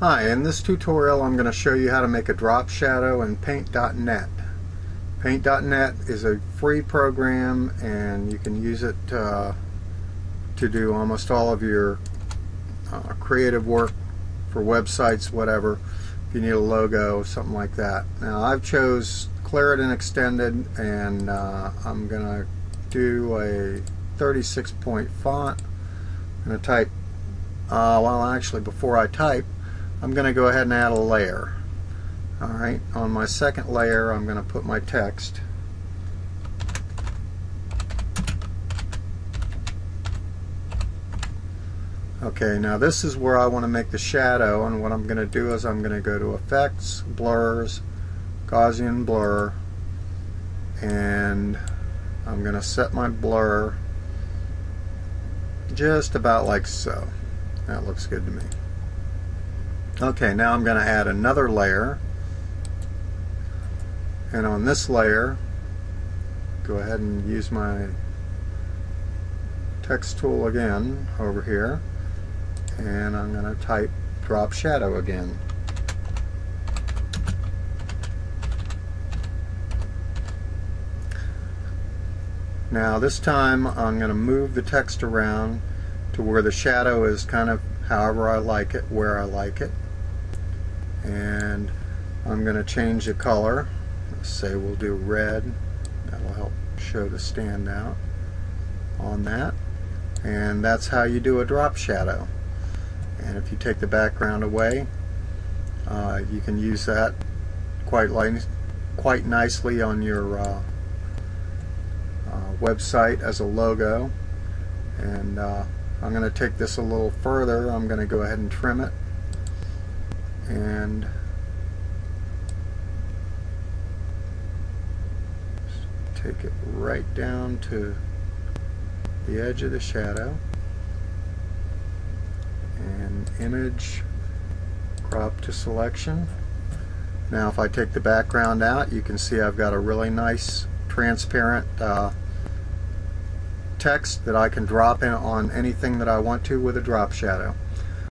Hi, in this tutorial I'm going to show you how to make a drop shadow in Paint.net. Paint.net is a free program and you can use it uh, to do almost all of your uh, creative work for websites, whatever. If you need a logo, something like that. Now I've chose Clarendon Extended and uh, I'm going to do a 36 point font. I'm going to type, uh, well actually before I type, I'm going to go ahead and add a layer. Alright, on my second layer I'm going to put my text. Okay, now this is where I want to make the shadow and what I'm going to do is I'm going to go to Effects, Blurs, Gaussian Blur and I'm going to set my blur just about like so. That looks good to me. Okay, now I'm going to add another layer. And on this layer, go ahead and use my text tool again over here. And I'm going to type drop shadow again. Now this time I'm going to move the text around to where the shadow is kind of however I like it, where I like it and I'm going to change the color. Let's say we'll do red. That'll help show the standout on that. And that's how you do a drop shadow. And if you take the background away uh, you can use that quite like quite nicely on your uh, uh, website as a logo. And uh, I'm going to take this a little further. I'm going to go ahead and trim it and take it right down to the edge of the shadow. And image crop to selection. Now if I take the background out you can see I've got a really nice transparent uh, text that I can drop in on anything that I want to with a drop shadow